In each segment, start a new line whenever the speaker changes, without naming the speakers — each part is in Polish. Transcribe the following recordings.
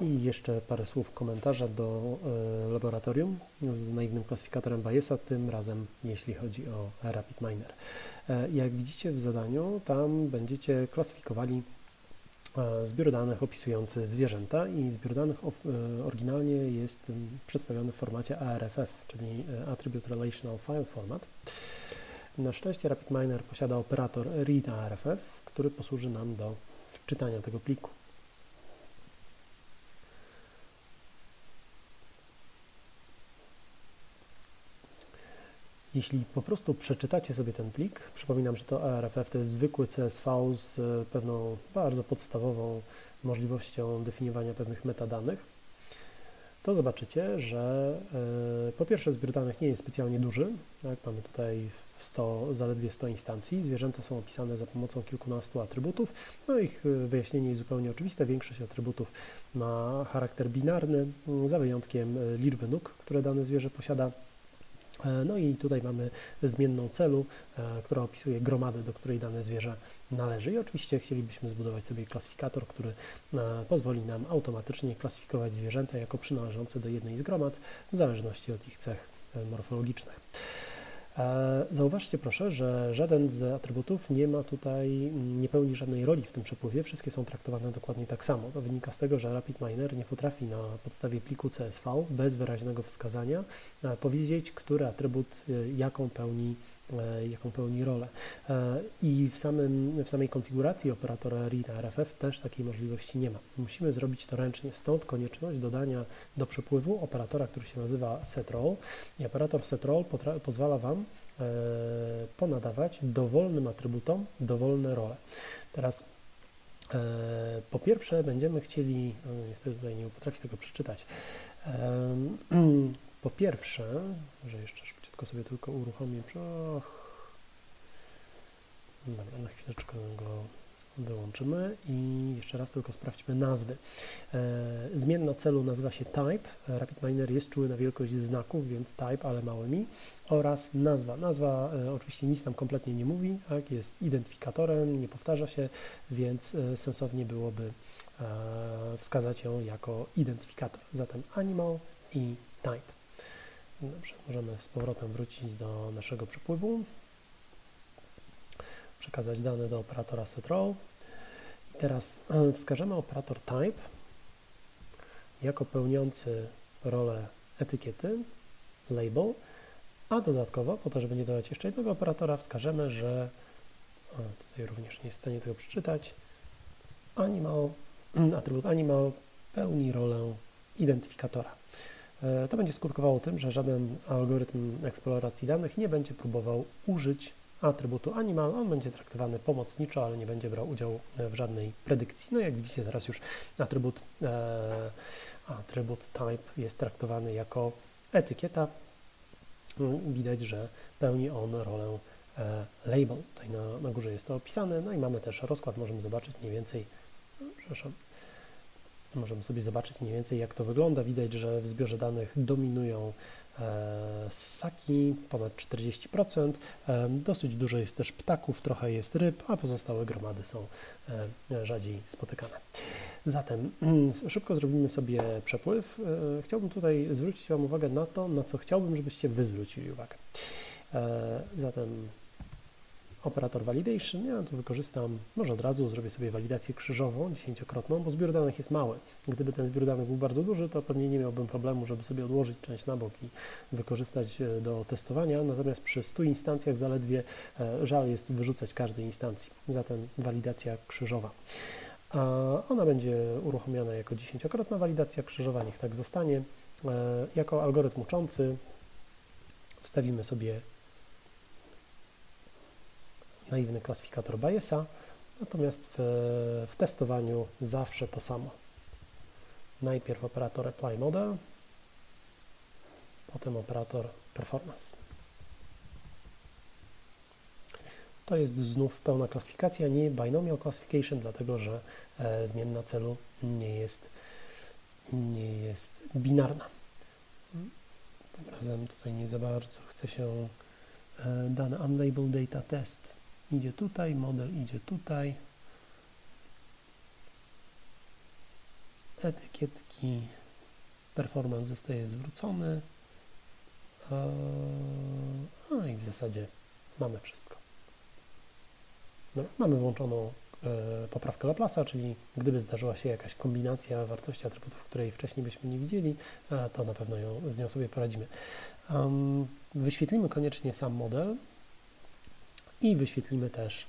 I jeszcze parę słów komentarza do e, laboratorium z naiwnym klasyfikatorem Bayesa, tym razem jeśli chodzi o Rapid Miner. E, jak widzicie w zadaniu, tam będziecie klasyfikowali e, zbiór danych opisujący zwierzęta i zbiór danych oryginalnie jest przedstawiony w formacie ARFF, czyli Attribute Relational File Format. Na szczęście RapidMiner posiada operator read ARFF, który posłuży nam do wczytania tego pliku. Jeśli po prostu przeczytacie sobie ten plik, przypominam, że to ARFF to jest zwykły CSV z pewną bardzo podstawową możliwością definiowania pewnych metadanych, to zobaczycie, że y, po pierwsze zbiór danych nie jest specjalnie duży, tak? mamy tutaj 100, zaledwie 100 instancji, zwierzęta są opisane za pomocą kilkunastu atrybutów, no ich e, wyjaśnienie jest zupełnie oczywiste, większość atrybutów ma charakter binarny, za wyjątkiem e, liczby nóg, które dane zwierzę posiada, E, no i tutaj mamy zmienną celu, e, która opisuje gromadę, do której dane zwierzę należy. I oczywiście chcielibyśmy zbudować sobie klasyfikator, który e, pozwoli nam automatycznie klasyfikować zwierzęta jako przynależące do jednej z gromad, w zależności od ich cech morfologicznych. Zauważcie proszę, że żaden z atrybutów nie ma tutaj, nie pełni żadnej roli w tym przepływie, wszystkie są traktowane dokładnie tak samo. To wynika z tego, że RapidMiner nie potrafi na podstawie pliku CSV bez wyraźnego wskazania e, powiedzieć, który atrybut e, jaką pełni jaką pełni rolę. E, I w, samym, w samej konfiguracji operatora read RFF też takiej możliwości nie ma. Musimy zrobić to ręcznie, stąd konieczność dodania do przepływu operatora, który się nazywa setRoll. I operator setRoll pozwala Wam e, ponadawać dowolnym atrybutom dowolne role. Teraz po pierwsze będziemy chcieli, no niestety tutaj nie potrafię tego przeczytać, po pierwsze, że jeszcze szybciutko sobie tylko uruchomię. Och. Dobra, na chwileczkę go wyłączymy i jeszcze raz tylko sprawdźmy nazwy. E, zmienna celu nazywa się type. RapidMiner jest czuły na wielkość znaków, więc type, ale małymi oraz nazwa. Nazwa e, oczywiście nic nam kompletnie nie mówi, tak? jest identyfikatorem, nie powtarza się, więc e, sensownie byłoby wskazać ją jako identyfikator. Zatem animal i type. Dobrze, możemy z powrotem wrócić do naszego przepływu, przekazać dane do operatora setRow i teraz e, wskażemy operator type jako pełniący rolę etykiety, label, a dodatkowo, po to, żeby nie dodać jeszcze jednego operatora, wskażemy, że tutaj również nie jest w stanie tego przeczytać, animal, atrybut animal pełni rolę identyfikatora. E, to będzie skutkowało tym, że żaden algorytm eksploracji danych nie będzie próbował użyć atrybutu animal. On będzie traktowany pomocniczo, ale nie będzie brał udziału w żadnej predykcji. No jak widzicie teraz już atrybut, e, atrybut type jest traktowany jako etykieta. No, widać, że pełni on rolę e, label. Tutaj na, na górze jest to opisane. No i mamy też rozkład, możemy zobaczyć mniej więcej, no, przepraszam, Możemy sobie zobaczyć mniej więcej, jak to wygląda. Widać, że w zbiorze danych dominują e, ssaki, ponad 40%. E, dosyć dużo jest też ptaków, trochę jest ryb, a pozostałe gromady są e, rzadziej spotykane. Zatem szybko zrobimy sobie przepływ. Chciałbym tutaj zwrócić Wam uwagę na to, na co chciałbym, żebyście Wy zwrócili uwagę. Zatem operator validation, ja tu wykorzystam, może od razu zrobię sobie walidację krzyżową, dziesięciokrotną, bo zbiór danych jest mały. Gdyby ten zbiór danych był bardzo duży, to pewnie nie miałbym problemu, żeby sobie odłożyć część na bok i wykorzystać e, do testowania, natomiast przy 100 instancjach zaledwie e, żal jest wyrzucać każdej instancji, zatem walidacja krzyżowa. Ona będzie uruchomiona jako dziesięciokrotna walidacja krzyżowa, niech tak zostanie. E, jako algorytm uczący wstawimy sobie naiwny klasyfikator Bayesa, natomiast w, w testowaniu zawsze to samo. Najpierw operator apply model, potem operator performance. To jest znów pełna klasyfikacja, nie binomial classification, dlatego że e, zmienna celu nie jest, nie jest binarna. Tym razem tutaj nie za bardzo chce się e, dane unlabeled data test idzie tutaj, model idzie tutaj. etykietki performance zostaje zwrócony. No i w zasadzie mamy wszystko. No, mamy włączoną e, poprawkę Laplace'a, czyli gdyby zdarzyła się jakaś kombinacja wartości atrybutów, której wcześniej byśmy nie widzieli, to na pewno ją, z nią sobie poradzimy. Um, wyświetlimy koniecznie sam model i wyświetlimy też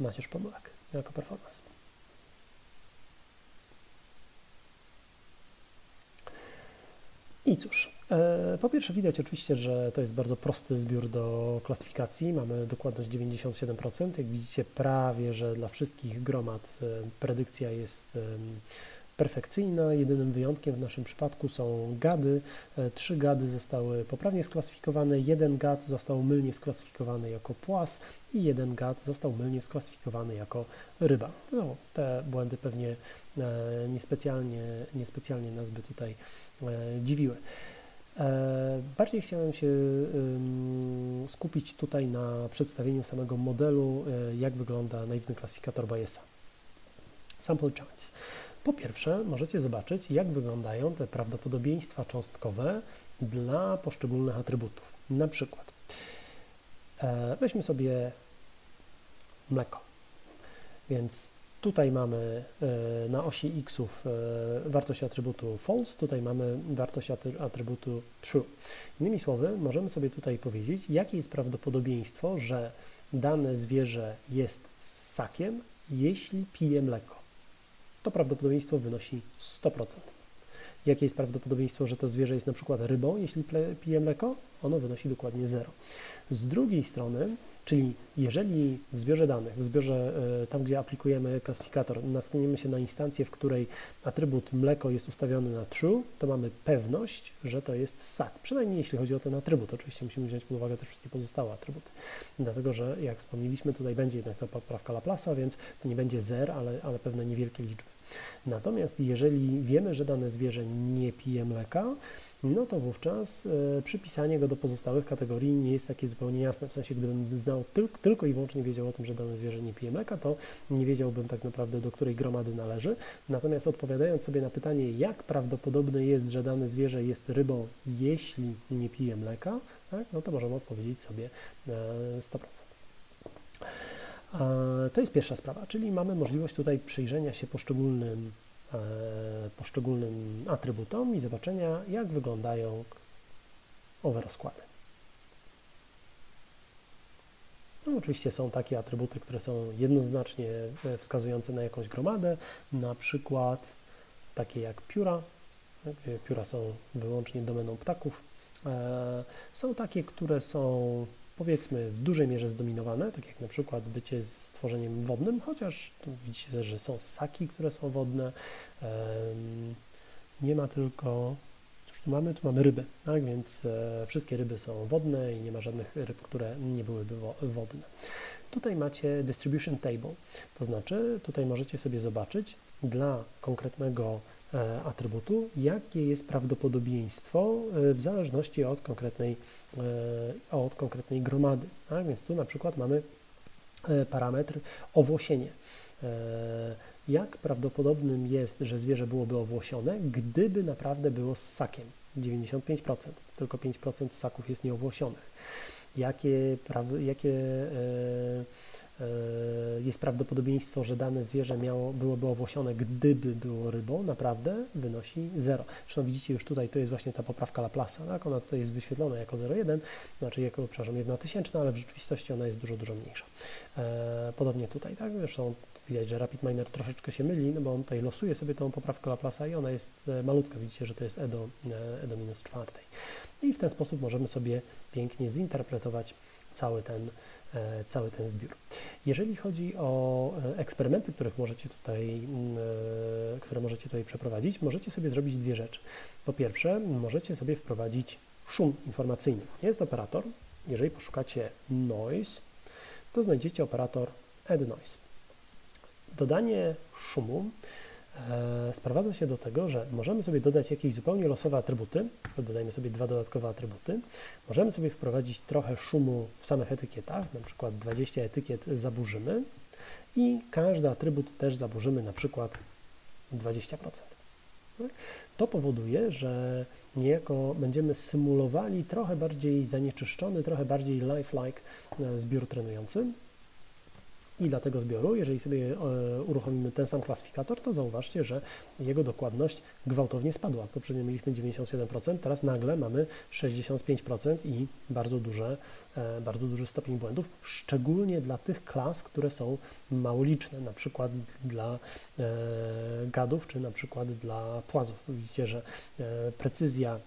macierz pomyłek jako performance. I cóż, e, po pierwsze widać oczywiście, że to jest bardzo prosty zbiór do klasyfikacji. Mamy dokładność 97%. Jak widzicie, prawie że dla wszystkich gromad e, predykcja jest perfekcyjna. Jedynym wyjątkiem w naszym przypadku są gady. E, trzy gady zostały poprawnie sklasyfikowane, jeden gad został mylnie sklasyfikowany jako płas i jeden gad został mylnie sklasyfikowany jako ryba. No, te błędy pewnie e, niespecjalnie, niespecjalnie nas by tutaj e, dziwiły. Bardziej chciałem się skupić tutaj na przedstawieniu samego modelu, jak wygląda naiwny klasyfikator Bayesa. Sample chance. Po pierwsze, możecie zobaczyć, jak wyglądają te prawdopodobieństwa cząstkowe dla poszczególnych atrybutów. Na przykład, e, weźmy sobie mleko. Więc tutaj mamy e, na osi xów e, wartość atrybutu false, tutaj mamy wartość atrybutu true. Innymi słowy, możemy sobie tutaj powiedzieć, jakie jest prawdopodobieństwo, że dane zwierzę jest ssakiem, jeśli pije mleko to prawdopodobieństwo wynosi 100%. Jakie jest prawdopodobieństwo, że to zwierzę jest na przykład rybą, jeśli pije mleko? Ono wynosi dokładnie 0. Z drugiej strony, czyli jeżeli w zbiorze danych, w zbiorze e, tam, gdzie aplikujemy klasyfikator, natkniemy się na instancję, w której atrybut mleko jest ustawiony na true, to mamy pewność, że to jest ssak. Przynajmniej jeśli chodzi o ten atrybut. Oczywiście musimy wziąć pod uwagę też wszystkie pozostałe atrybuty. Dlatego, że jak wspomnieliśmy, tutaj będzie jednak ta poprawka Laplace'a, więc to nie będzie zer, ale, ale pewne niewielkie liczby. Natomiast jeżeli wiemy, że dane zwierzę nie pije mleka, no to wówczas e, przypisanie go do pozostałych kategorii nie jest takie zupełnie jasne. W sensie, gdybym znał tylko, tylko i wyłącznie wiedział o tym, że dane zwierzę nie pije mleka, to nie wiedziałbym tak naprawdę, do której gromady należy. Natomiast odpowiadając sobie na pytanie, jak prawdopodobne jest, że dane zwierzę jest rybą, jeśli nie pije mleka, tak, no to możemy odpowiedzieć sobie 100%. To jest pierwsza sprawa, czyli mamy możliwość tutaj przyjrzenia się poszczególnym, e, poszczególnym atrybutom i zobaczenia, jak wyglądają owe rozkłady. No, oczywiście są takie atrybuty, które są jednoznacznie e, wskazujące na jakąś gromadę, na przykład takie jak pióra, gdzie pióra są wyłącznie domeną ptaków. E, są takie, które są powiedzmy w dużej mierze zdominowane, tak jak na przykład bycie stworzeniem wodnym, chociaż widzicie też, że są ssaki, które są wodne. Nie ma tylko, cóż tu mamy? Tu mamy ryby, tak? więc e, wszystkie ryby są wodne i nie ma żadnych ryb, które nie byłyby wodne. Tutaj macie distribution table, to znaczy tutaj możecie sobie zobaczyć dla konkretnego atrybutu, jakie jest prawdopodobieństwo e, w zależności od konkretnej, e, od konkretnej gromady. Tak? Więc tu na przykład mamy parametr owłosienie. Jak prawdopodobnym jest, że zwierzę byłoby owłosione, gdyby naprawdę było ssakiem? 95%, tylko 5% ssaków jest nieowłosionych. Jakie, jakie E, jest prawdopodobieństwo, że dane zwierzę miało, byłoby owłosione, gdyby było rybą, naprawdę wynosi 0. Zresztą widzicie już tutaj, to jest właśnie ta poprawka Laplace'a, tak? ona tutaj jest wyświetlona jako 0,1, znaczy jako, przepraszam, 1 tysięczna, ale w rzeczywistości ona jest dużo, dużo mniejsza. E, podobnie tutaj, tak? Zresztą widać, że RapidMiner troszeczkę się myli, no bo on tutaj losuje sobie tą poprawkę Laplace'a i ona jest e, malutka, widzicie, że to jest e do, e do minus czwartej. I w ten sposób możemy sobie pięknie zinterpretować cały ten E, cały ten zbiór. Jeżeli chodzi o e, eksperymenty, których możecie tutaj, mm, e, które możecie tutaj przeprowadzić, możecie sobie zrobić dwie rzeczy. Po pierwsze, możecie sobie wprowadzić szum informacyjny. Jest operator, jeżeli poszukacie noise, to znajdziecie operator add noise. Dodanie szumu E, sprowadza się do tego, że możemy sobie dodać jakieś zupełnie losowe atrybuty, dodajmy sobie dwa dodatkowe atrybuty, możemy sobie wprowadzić trochę szumu w samych etykietach, na przykład 20 etykiet zaburzymy i każdy atrybut też zaburzymy na przykład 20%. To powoduje, że niejako będziemy symulowali trochę bardziej zanieczyszczony, trochę bardziej lifelike e, zbiór trenujący. I dla tego zbioru, jeżeli sobie e, uruchomimy ten sam klasyfikator, to zauważcie, że jego dokładność gwałtownie spadła. Poprzednio mieliśmy 97%, teraz nagle mamy 65% i bardzo, duże, e, bardzo duży stopień błędów, szczególnie dla tych klas, które są mało liczne, na przykład dla e, gadów, czy na przykład dla płazów. Widzicie, że precyzja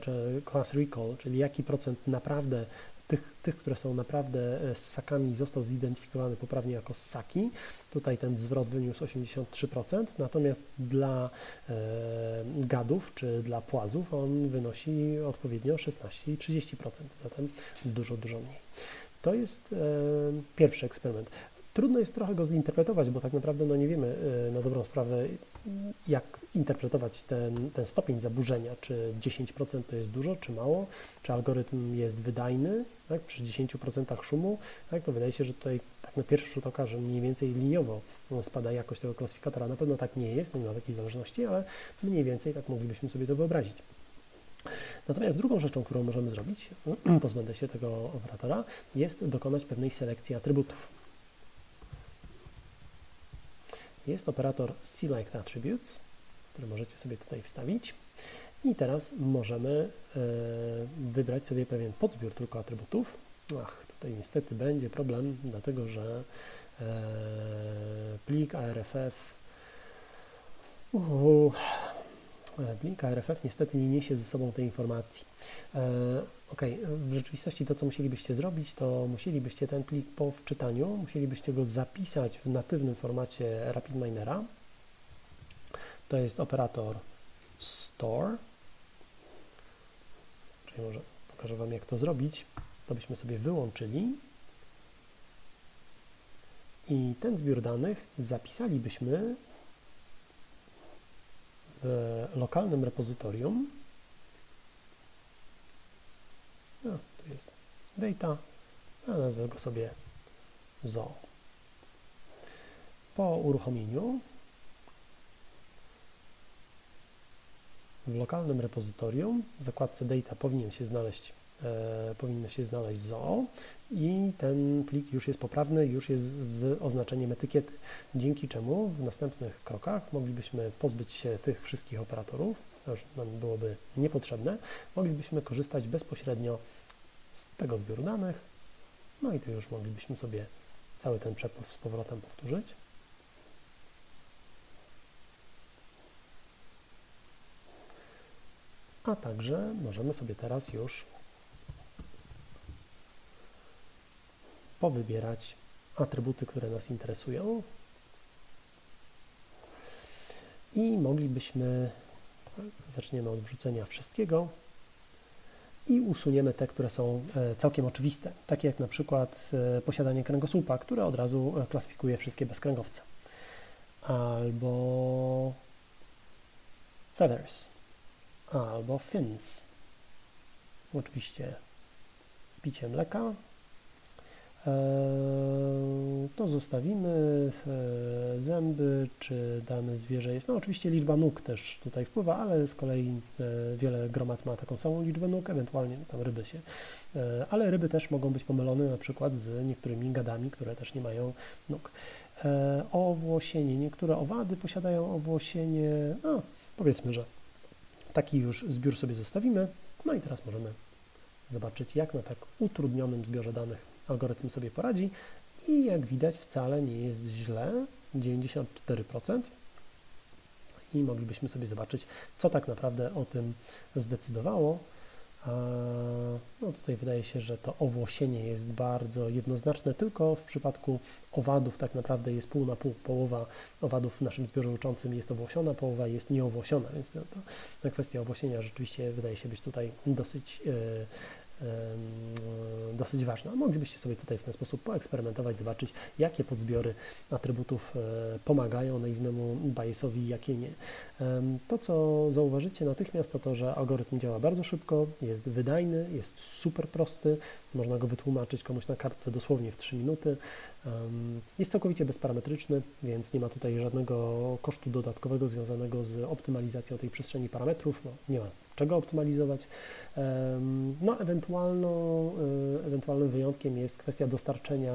czy class recall, czyli jaki procent naprawdę tych, tych, które są naprawdę e, ssakami, został zidentyfikowany poprawnie jako ssaki. Tutaj ten zwrot wyniósł 83%, natomiast dla e, gadów czy dla płazów on wynosi odpowiednio 16 i 30%, zatem dużo, dużo mniej. To jest e, pierwszy eksperyment. Trudno jest trochę go zinterpretować, bo tak naprawdę no nie wiemy e, na dobrą sprawę, jak interpretować ten, ten stopień zaburzenia, czy 10% to jest dużo, czy mało, czy algorytm jest wydajny, tak, przy 10% szumu, tak, to wydaje się, że tutaj tak na pierwszy rzut oka, że mniej więcej liniowo spada jakość tego klasyfikatora. Na pewno tak nie jest, nie ma takiej zależności, ale mniej więcej tak moglibyśmy sobie to wyobrazić. Natomiast drugą rzeczą, którą możemy zrobić, pozbędę się tego operatora, jest dokonać pewnej selekcji atrybutów. Jest operator Select Attributes, który możecie sobie tutaj wstawić. I teraz możemy e, wybrać sobie pewien podzbiór tylko atrybutów. Ach, tutaj niestety będzie problem, dlatego że e, plik ARFF uh, plik ARFF niestety nie niesie ze sobą tej informacji. E, ok, w rzeczywistości to, co musielibyście zrobić, to musielibyście ten plik po wczytaniu, musielibyście go zapisać w natywnym formacie RapidMinera. To jest operator store. Czyli może pokażę Wam, jak to zrobić. To byśmy sobie wyłączyli. I ten zbiór danych zapisalibyśmy w lokalnym repozytorium. No, tu jest data, a nazwę go sobie zoo. Po uruchomieniu w lokalnym repozytorium w zakładce data powinien się znaleźć e, powinno się znaleźć zoo i ten plik już jest poprawny, już jest z oznaczeniem etykiety, dzięki czemu w następnych krokach moglibyśmy pozbyć się tych wszystkich operatorów, to już nam byłoby niepotrzebne, moglibyśmy korzystać bezpośrednio z tego zbioru danych, no i tu już moglibyśmy sobie cały ten przepływ z powrotem powtórzyć. A także możemy sobie teraz już powybierać atrybuty, które nas interesują. I moglibyśmy, zaczniemy od wrzucenia wszystkiego i usuniemy te, które są e, całkiem oczywiste, takie jak na przykład e, posiadanie kręgosłupa, które od razu e, klasyfikuje wszystkie bezkręgowce, albo feathers, albo fins. Oczywiście picie mleka, Eee, to zostawimy. Eee, zęby, czy dane zwierzę jest. No, oczywiście liczba nóg też tutaj wpływa, ale z kolei eee, wiele gromad ma taką samą liczbę nóg, ewentualnie tam ryby się. Ale ryby też mogą być pomylone na przykład z niektórymi gadami, które też nie mają nóg. Owłosienie. Niektóre owady posiadają owłosienie. No, powiedzmy, że taki już zbiór sobie zostawimy. No i teraz możemy zobaczyć, jak na tak utrudnionym zbiorze danych algorytm sobie poradzi i jak widać wcale nie jest źle, 94% i moglibyśmy sobie zobaczyć, co tak naprawdę o tym zdecydowało. No tutaj wydaje się, że to owłosienie jest bardzo jednoznaczne, tylko w przypadku owadów tak naprawdę jest pół na pół. Połowa owadów w naszym zbiorze uczącym jest owłosiona, połowa jest nieowłosiona, więc to kwestia owłosienia rzeczywiście wydaje się być tutaj dosyć, dosyć ważna. Moglibyście sobie tutaj w ten sposób poeksperymentować, zobaczyć, jakie podzbiory atrybutów e, pomagają naiwnemu biasowi, jakie nie. To, co zauważycie natychmiast, to to, że algorytm działa bardzo szybko, jest wydajny, jest super prosty, można go wytłumaczyć komuś na kartce dosłownie w 3 minuty. Jest całkowicie bezparametryczny, więc nie ma tutaj żadnego kosztu dodatkowego związanego z optymalizacją tej przestrzeni parametrów. No, nie ma czego optymalizować. No, ewentualną, e, ewentualnym wyjątkiem jest kwestia dostarczenia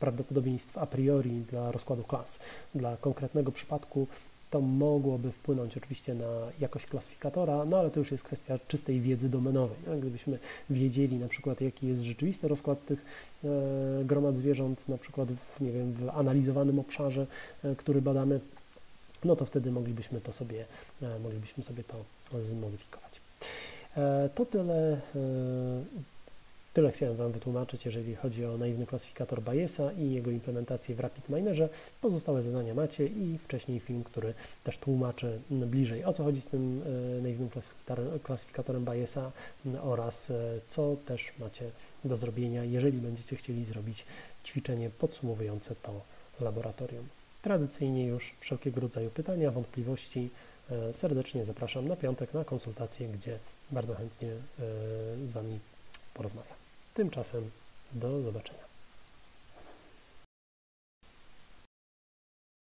prawdopodobieństw a priori dla rozkładu klas. Dla konkretnego przypadku to mogłoby wpłynąć oczywiście na jakość klasyfikatora, no ale to już jest kwestia czystej wiedzy domenowej. Gdybyśmy wiedzieli na przykład, jaki jest rzeczywisty rozkład tych e, gromad zwierząt, na przykład w, nie wiem, w analizowanym obszarze, e, który badamy, no to wtedy moglibyśmy to sobie, e, moglibyśmy sobie to zmodyfikować. E, to tyle, e, tyle chciałem Wam wytłumaczyć, jeżeli chodzi o naiwny klasyfikator Bayesa i jego implementację w RapidMinerze. Pozostałe zadania macie i wcześniej film, który też tłumaczy bliżej o co chodzi z tym naiwnym klasyfikatorem Bayesa oraz co też macie do zrobienia, jeżeli będziecie chcieli zrobić ćwiczenie podsumowujące to laboratorium. Tradycyjnie już wszelkiego rodzaju pytania, wątpliwości e, serdecznie zapraszam na piątek na konsultację, gdzie bardzo chętnie e, z Wami porozmawiam. Tymczasem do zobaczenia.